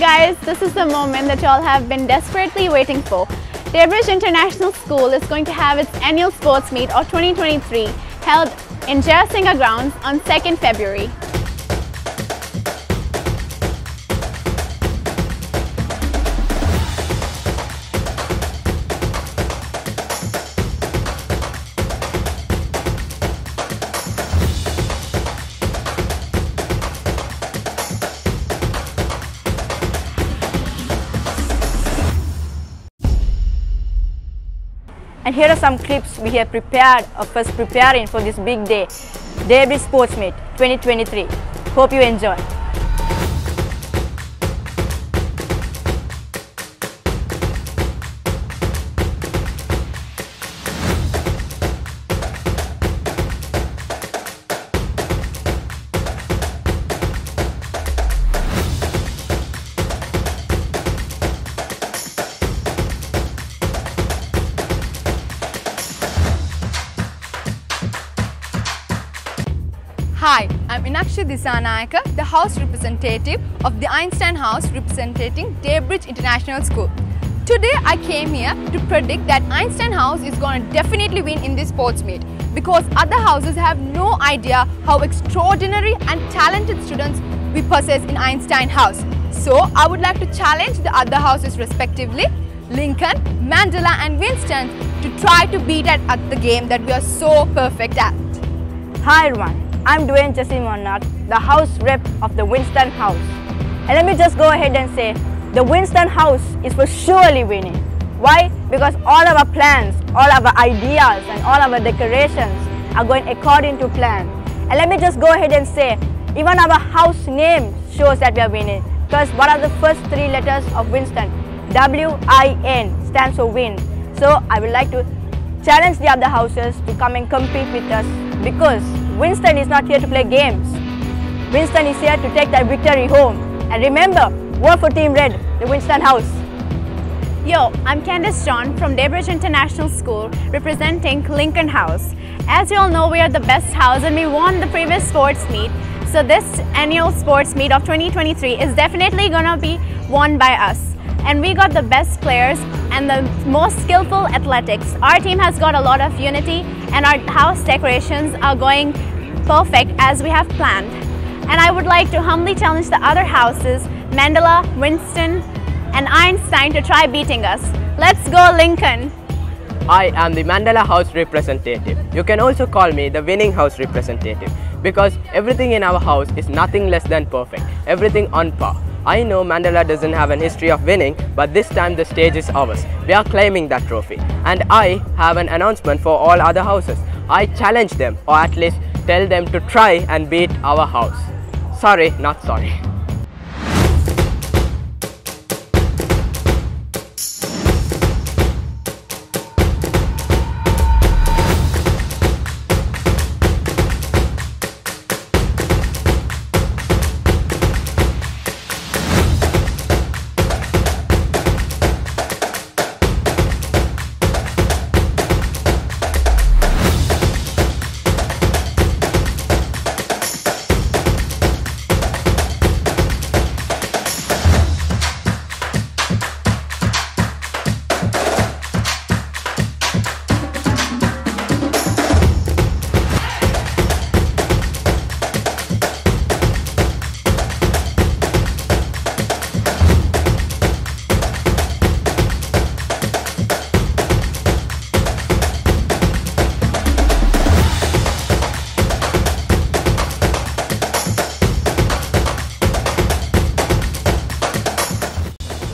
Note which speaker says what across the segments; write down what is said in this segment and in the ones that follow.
Speaker 1: Guys, this is the moment that you all have been desperately waiting for. Daybridge International School is going to have its annual sports meet of 2023 held in Jayasinghe grounds on 2nd February.
Speaker 2: And here are some clips we have prepared of us preparing for this big day, Daybridge Sports Meet 2023. Hope you enjoy.
Speaker 3: Hi, I'm Inakshi Disanayaka, the House representative of the Einstein House representing Daybridge International School. Today I came here to predict that Einstein House is going to definitely win in this sports meet because other houses have no idea how extraordinary and talented students we possess in Einstein House. So I would like to challenge the other houses respectively, Lincoln, Mandela and Winston to try to beat at, at the game that we are so perfect at.
Speaker 2: Hi everyone, I'm Dwayne Jesse Monarch, the house rep of the Winston House. And let me just go ahead and say, the Winston House is for surely winning. Why? Because all of our plans, all our ideas and all our decorations are going according to plan. And let me just go ahead and say, even our house name shows that we are winning. Because what are the first three letters of Winston? W-I-N stands for win. So I would like to challenge the other houses to come and compete with us because Winston is not here to play games. Winston is here to take that victory home. And remember, vote for Team Red, the Winston House.
Speaker 1: Yo, I'm Candice John from Daybridge International School representing Lincoln House. As you all know, we are the best house and we won the previous sports meet. So this annual sports meet of 2023 is definitely gonna be won by us. And we got the best players and the most skillful athletics. Our team has got a lot of unity and our house decorations are going perfect as we have planned. And I would like to humbly challenge the other houses, Mandela, Winston, and Einstein to try beating us. Let's go Lincoln!
Speaker 4: I am the Mandela House representative. You can also call me the winning house representative because everything in our house is nothing less than perfect, everything on par. I know Mandela doesn't have an history of winning, but this time the stage is ours. We are claiming that trophy. And I have an announcement for all other houses. I challenge them, or at least tell them to try and beat our house. Sorry, not sorry.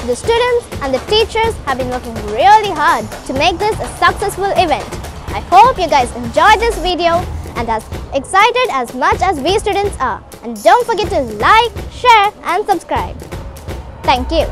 Speaker 5: The students and the teachers have been working really hard to make this a successful event. I hope you guys enjoyed this video and as excited as much as we students are. And don't forget to like, share and subscribe. Thank you.